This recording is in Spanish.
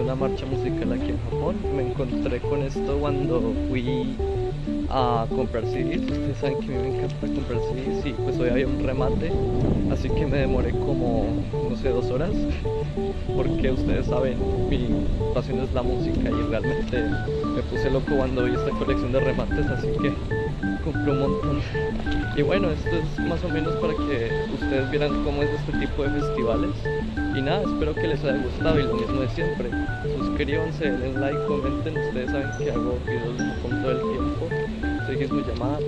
una marcha musical aquí en Japón. Me encontré con esto cuando fui a comprar CDs. Ustedes saben que a mí me encanta comprar CDs y pues hoy había un remate, así que me demoré como, no sé, dos horas, porque ustedes saben, mi pasión es la música y realmente me puse loco cuando vi esta colección de remates, así que compré un montón. Y bueno, esto es más o menos para que ustedes vieran cómo es este tipo de festivales. Y nada, espero que les haya gustado y lo mismo de siempre. Suscríbanse, den like, comenten. Ustedes saben que hago videos con todo el tiempo. 最近肚子吗？